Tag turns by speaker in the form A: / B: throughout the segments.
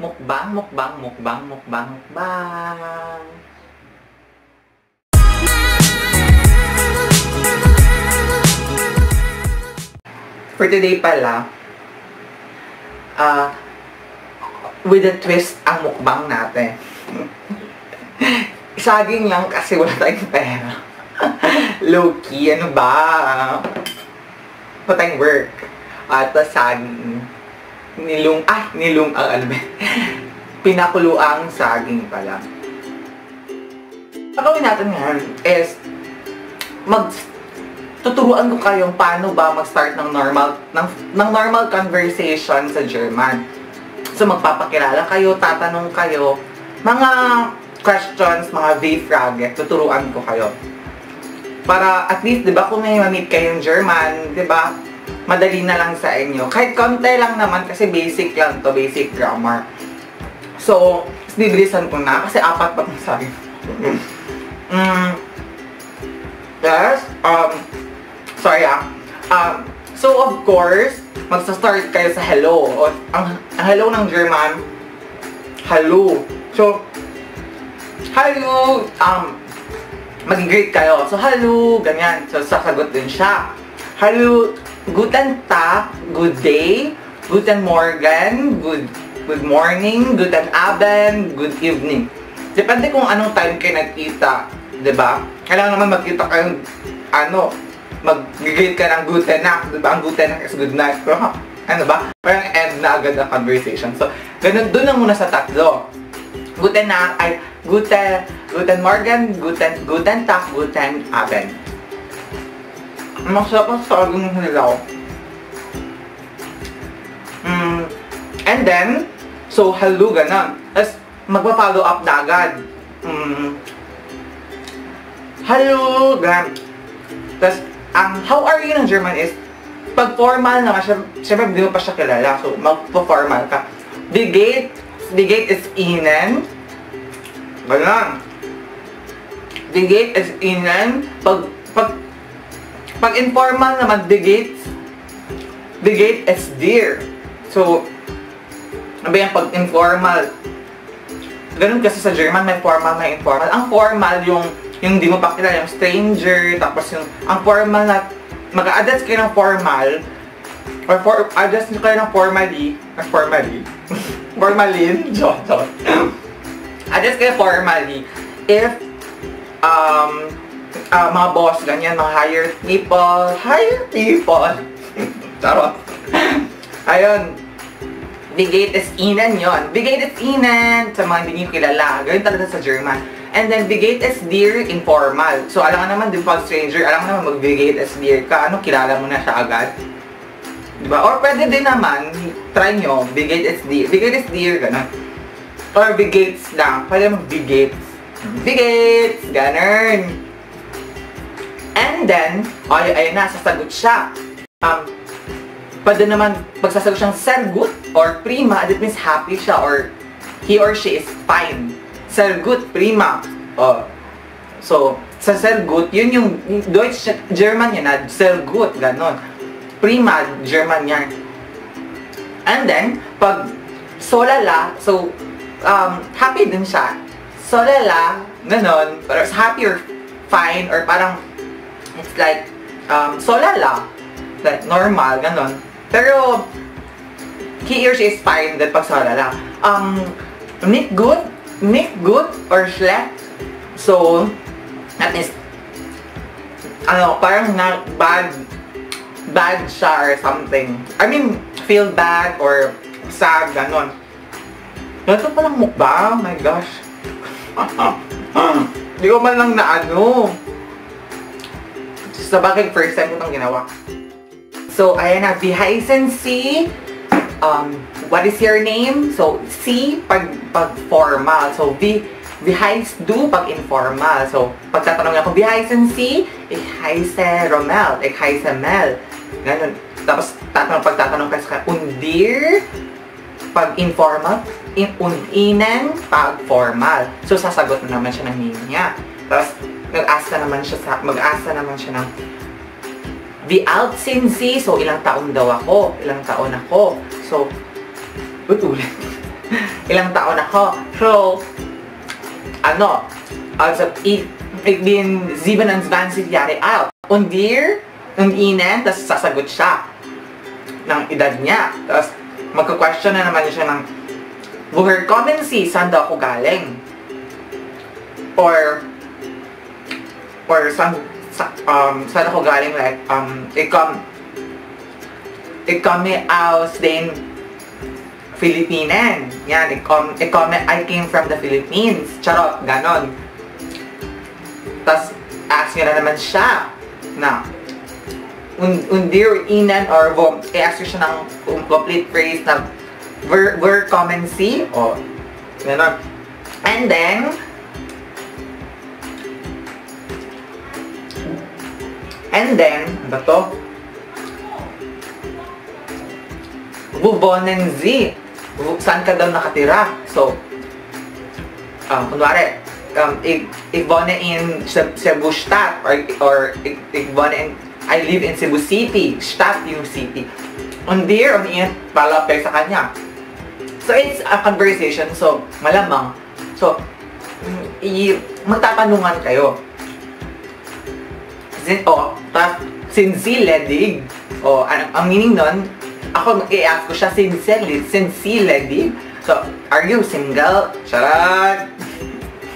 A: Mukbang, mukbang, mukbang, mukbang, mukbang. For today pala, ah, with a twist ang mukbang natin. Saging lang kasi wala tayong pera. Low-key, ano ba? Wala work. At uh, saging. Nilung, ah, nilung, ang ano ba? Pinakuluang saging pala. Ang gawin natin ngayon is mag tuturuan ko kayong paano ba mag-start ng normal ng, ng normal conversation sa German. So magpapakilala kayo, tatanong kayo, mga questions, mga V-frage, tuturuan ko kayo. Para at least, di ba, kung may ma-meet kayong German, di ba, madali na lang sa inyo. Kahit konti lang naman kasi basic lang to, basic grammar. So, bibilisan ko na kasi apat pa itong sabi. mm, yes, um, sorry ah. Um, so, of course, magsa-start kayo sa hello. O, ang, ang hello ng German, hello. So, hello, um, mag-greet kayo. So, hello, ganyan. So, sasagot din siya. Hello, guten Tag, good day, guten Morgen, good good morning, guten Abend, good evening. Depende kung anong time kayo nagkita, 'di ba? Kailangan naman magkita kayong ano, mag-greet ka ng guten Nacht, 'di ba? Ang guten Nacht is good night. Pero ano ba? Parang end na agad ang conversation. So, ganun doon na muna sa tatlo. Guten Nacht ay guten guten Morgen, guten guten Tag, guten Abend. Masarap ang saging hilaw. Mm, and then, so hello ganun. Tapos, magpa-follow up na agad. Mm, ganun. Tapos, ang how are you ng German is, pag formal naman siya, syempre hindi mo pa siya kilala. So, magpa-formal ka. The gate, the gate is Ihnen. Ganun. The gate is Ihnen. Pag, pag, pag informal naman, the gate, the gate is dear. So, ano ba yan, pag informal, ganun kasi sa German, may formal, may informal. Ang formal, yung, yung di mo pa kilala, yung stranger, tapos yung, ang formal na, mag-a-adjust kayo ng formal, or for, adjust kayo ng formally, or formally, formalin, joke, joke. adjust kayo formally, if, um, uh, mga boss, ganyan, mga higher people, higher people, charot. Ayun, the gate is Ihnen yon. The gate is Ihnen, sa mga hindi nyo kilala, ganyan talaga sa German. And then, the gate is dear, informal. So, alam ka naman, din pag stranger, alam ka naman mag-the gate is dear ka, ano, kilala mo na siya agad. Diba? Or pwede din naman, try nyo, the gate is dear. The gate is dear, gano'n. Or the gates lang, pwede mag the gates. And then, ay, ayun na, sasagot siya. Um, pwede naman, pagsasagot siyang sehr gut or prima, that means happy siya or he or she is fine. Sehr gut, prima. Oh. So, sa sehr gut, yun yung Deutsch, German yan na, sehr gut, ganon. Prima, German yan. And then, pag solala, so, um, happy din siya. Solala, ganon, pero happy or fine, or parang, it's like, um, solala, like normal, ganon. Pero, he or she is fine din pag solala. Um, nicht good, nicht good, or schlecht. So, at least, ano, parang na bad, bad siya or something. I mean, feel bad or sad, ganon. Ito palang mukbang, my gosh. Hindi ko man lang na ano. Sa bagay, first time ko itong ginawa. So, ayan na, wie heißen Sie? Um, what is your name? So, C, pag, pag formal. So, wie heißt du? Pag informal. So, pag tatanong ako, Sie? Ich heiße Romel. Ich heiße Mel. Ganun. Tapos, tatanong, pag tatanong ka sa und dir? Pag informal, in, und ihnen, pag formal. So, sasagot na naman siya ng name niya. Tapos, mag-asa naman siya sa, mag-asa naman siya ng alt sind Sie? So, ilang taon daw ako? Ilang taon ako? So, ulit ulit. ilang taon ako. So, ano, also, ik, ik bin 27 Jahre alt. Und wir, und ihnen, tapos sasagot siya ng edad niya. Tapos, magka-question na naman siya ng, woher kommen Sie? Saan daw ako galing? Or, or saan, sa, um, saan ako galing? Like, um, ik kom, ik komme aus den Philippinen. Yan, ik, kom, ik komme, I came from the Philippines. Charot, ganon. Tapos, ask niya na naman siya na un, undir inan or vom, i-ask siya ng um, complete phrase na where, where come and see o ganon. And then and then ano to? Bubonen Z. Saan ka daw nakatira? So, um, kunwari, um, wohne in Cebu Stadt or, or wohne in, I live in Cebu City, Stadt yung city. There, on in, palapay sa kanya. So, it's a conversation, so, malamang. So, i, magtatanungan kayo. Sin, oh, tas, sinsiledig. Oh, ang, ang meaning nun, ako mag-i-ask ko siya sincerely, sincerely. So, are you single? Charot!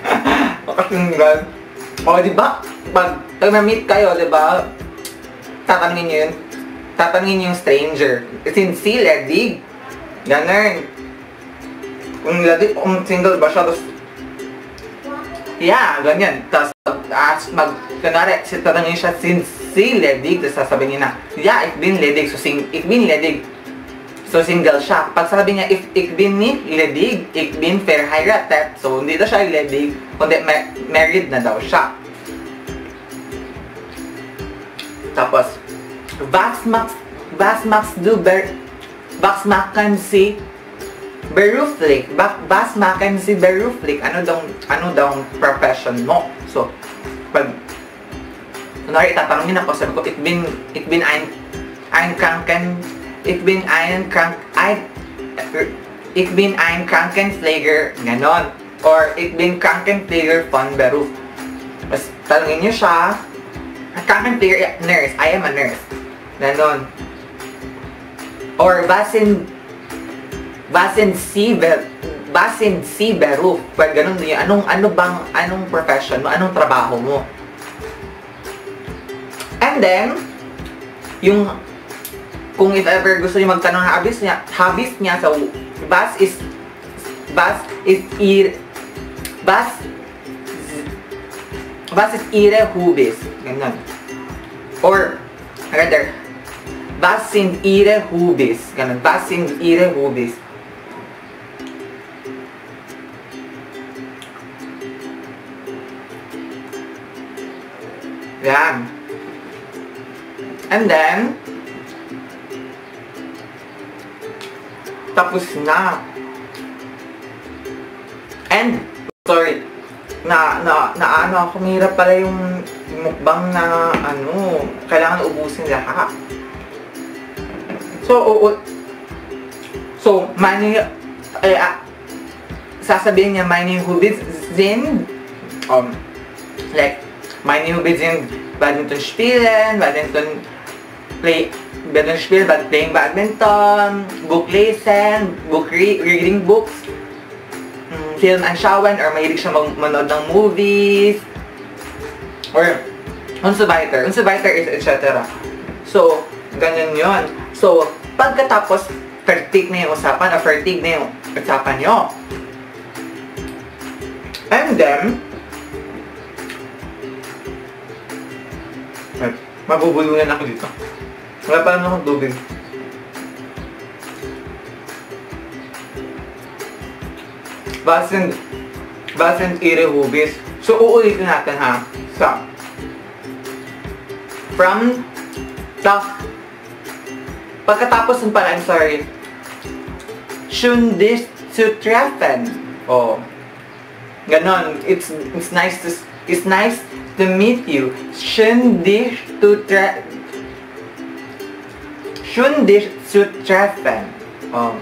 A: Makasingle. O, di ba? Pag, pag na-meet kayo, di ba? Tatanungin niyo yun. Tatanungin yung stranger. Sincere, ledig. Ganun. Kung ledig, kung single ba siya, tapos Yeah, ganyan. Tapos, as mag, kunwari, si tatanungin siya, sincere, ledig. Tapos sasabihin niya na, yeah, ik bin ledig. So, sing, ik bin ledig. So, single siya. Pag sabi niya, if ik bin nicht ledig, ik bin verheiratet. So, hindi daw siya ledig, kundi ma- married na daw siya. Tapos, was machst, was machst du ber, machen sie beruflich? Ba, was machen sie beruflich? Ano daw, ano daw profession mo? So, pag, kunwari itatanungin ako, sabi ko, ik bin, ik bin ein, ein kranken, ik bin ein krank, ein, ik bin ein Krankenpfleger, ganon. Or, ik bin Krankenpfleger von Beruf. Mas, tanungin niyo siya, Krankenpfleger, nurse, I am a nurse. Ganon. Or, was sind, was sind Sie, Ber- was sind Sie Beruf? Pag ganun yun, anong, ano bang, anong profession mo, anong trabaho mo? And then, yung, kung if ever gusto niyo magtanong ng hobbies niya, hobbies niya, so, was is, was is ir, was, was is ihre Hobbys? Ganun. Or, rather, was sind ihre Hobbys? Ganun, was sind ihre And then, tapos na. And, sorry, na, na, na ano, ako mahirap pala yung mukbang na, ano, kailangan ubusin lahat. So, oo, so, mani, eh, ah, sasabihin niya, meine Hobbys sind, um, like, meine Hobbys sind Badminton spielen, Badminton play, spielen, bad, playing badminton, book lesen, book re reading books, mm, film anschauen, or mahilig siya mag manood ng movies, or und so weiter, etc. So, ganyan yon. So, pagkatapos, fertig na yung usapan, o fertig na yung usapan nyo. And then, mabubulunan ako dito. Wala pa naman akong tubig. Basin, basin ire hubis. So, uulitin natin ha. Sa, from, sa, pagkatapos ng pala, I'm sorry, dich zu treffen. Oh. Ganon. It's, it's nice to, it's nice to meet you. Schön dich zu dich zu treffen. Oh.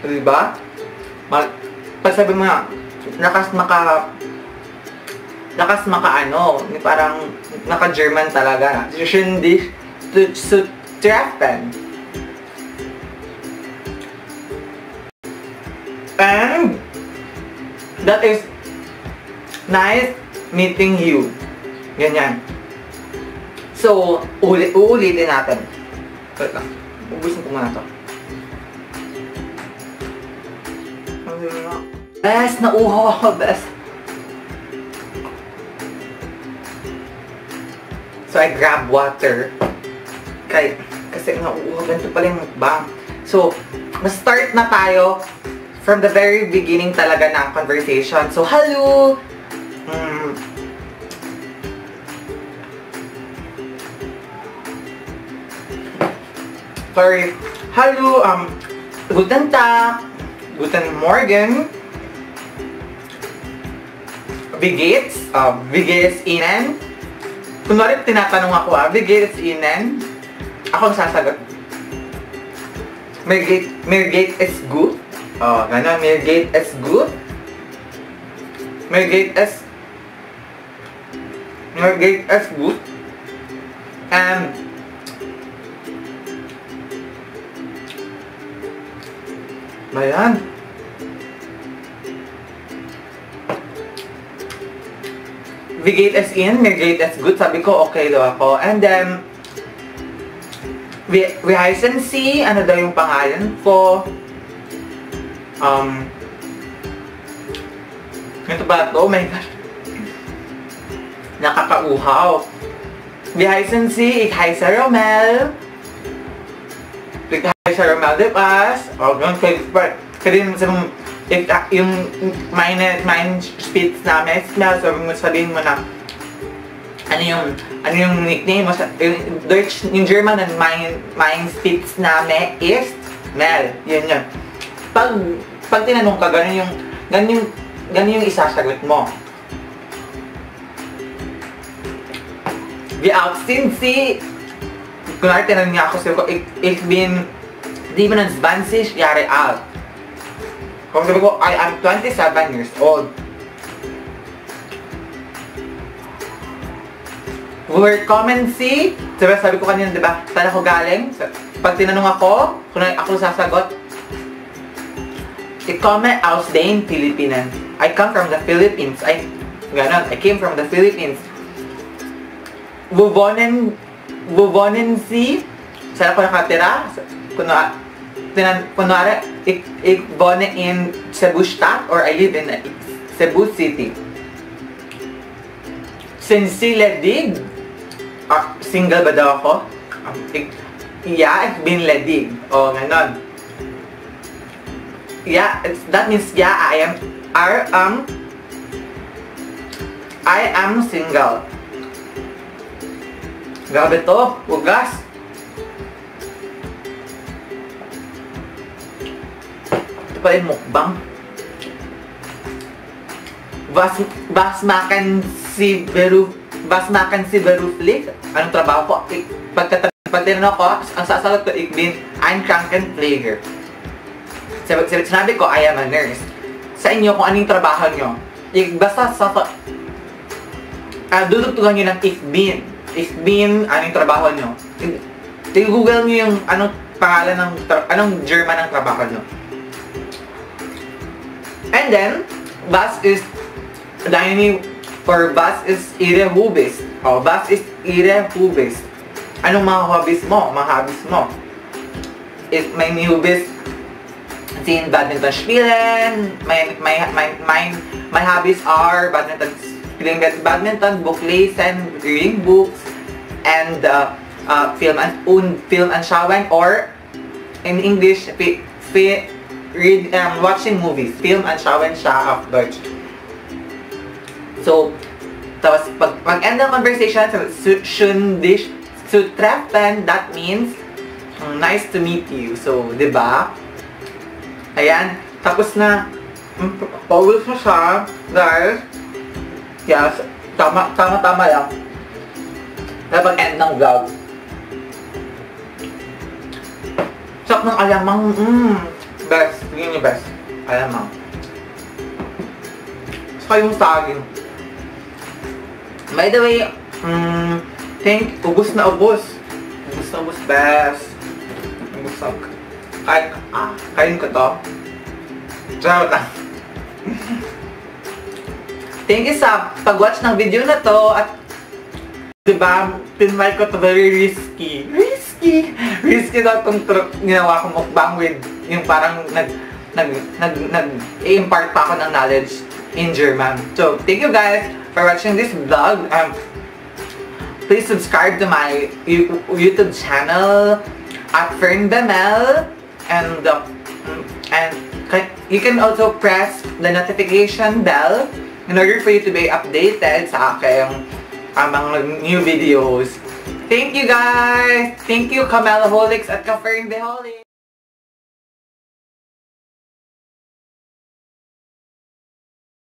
A: Diba? Mag, pag sabi mo nga, lakas maka, lakas maka ano, parang naka-German talaga. Hindi to, to treffen. And that is nice meeting you. Ganyan. So, uli uulitin natin. Wait lang. Ubusin ko muna to. Best! Nauhaw ako, best! So, I grab water. Kay, kasi nauuhaw. Ganito pala yung mukbang. So, ma-start na tayo from the very beginning talaga ng conversation. So, hello! Sorry. Hello, um, guten Tag, guten Morgen, wie geht's? Uh, wie geht's Ihnen? Kunwari tinatanong ako ah, wie geht's Ihnen? Ako ang sasagot. Mir geht, mir geht es gut? Oh, ganun. Mir geht es gut? Mir geht es... Mir geht es gut? And... Ba yan? Wie geht es Ihnen? Mir geht es gut. Sabi ko, okay daw ako. And then, wie heißen Sie? Ano daw yung pangalan ko? Um, ito ba ito? Oh. Nakakauhaw. Heißen Sie? Ich heiße Romel. De Paz. O, ganun. Kaya din sa mga if, uh, yung meine, mein Spitz namin, smell, so mo sabihin mo na ano yung ano yung nickname mo sa yung Deutsch yung German and mein mein Spitz name is Mel. Yun yun. Pag pag tinanong ka, ganun yung, ganun yung, ganun yung isasagot mo. Wie alt sind Sie? Kunwari tinanong niya ako, sabi ko, ich, ich bin 27 Jahre alt. Kung sabi ko, I am 27 years old. Where kommen Sie? Sabi, sabi ko kanina, di ba? Saan ako galing? Pag tinanong ako, kung ako sasagot, Ich komme aus den Philippinen. I come from the Philippines. I, ganon, I came from the Philippines. Wo wohnen Sie? Saan ako nakatira? Kunwari, tinan, kunwari, ik, ik wohne in Cebu Stadt or I live in Cebu City. Sind Sie ledig? Ah, single ba daw ako? Um, ik, yeah, ich bin ledig. O, ganon yeah, it's, that means yeah, I am, I am, I am single. Grabe to, ugas. Pa yung mukbang. Was, was makan si Beru, was makan si Beruflik? Anong trabaho ko? Pagkatapatin ako, ang sasagot ko, ik bin ein Krankenpfleger. Sabi, sabi, sinabi ko, I am a nurse. Sa inyo, kung anong trabaho nyo, ik, basta sa... Uh, dudugtugan nyo ng if been. If been, anong trabaho nyo. I-google nyo yung anong pangalan ng, anong German ng trabaho nyo. And then, was is deine, or was is ihre Hobbys. Oh, was is ihre Hobbys. Anong mga hobbies mo? Mga hobbies mo? If may hobbies, seen badminton spielen. My, my, my, my, my hobbies are badminton, spielen badminton, book lesen, reading books, and uh, uh, film and un, film anschauen or in English, fi, fi, read, um, watching movies. Film anschauen siya of Deutsch. So, tapos pag, pag end ng conversation, so, schön dich zu treffen, that means, nice to meet you. So, di ba? Ayan. Tapos na, mm, pauwi siya siya, guys. Yes, tama, tama, tama lang. Dapat end ng vlog. Sak ng alamang, mmm, Best. Tingin niyo best. Alam mo. Saka yung saging. By the way, mm, think, ubus na ubus. Ubus na ubus, best. Ubus na Kahit, ah, kain ko to. Charot lang. Thank you sa pag-watch ng video na to at Diba, tinry ko to very risky. Risky! Risky daw itong ginawa ko mukbang with yung parang nag nag nag nag impart pa ako ng knowledge in German. So, thank you guys for watching this vlog. Um, please subscribe to my YouTube channel at Fern Bemel and uh, and you can also press the notification bell in order for you to be updated sa aking ang mga new videos. Thank you guys! Thank you Kamelaholics at Ka-Fernbeholics!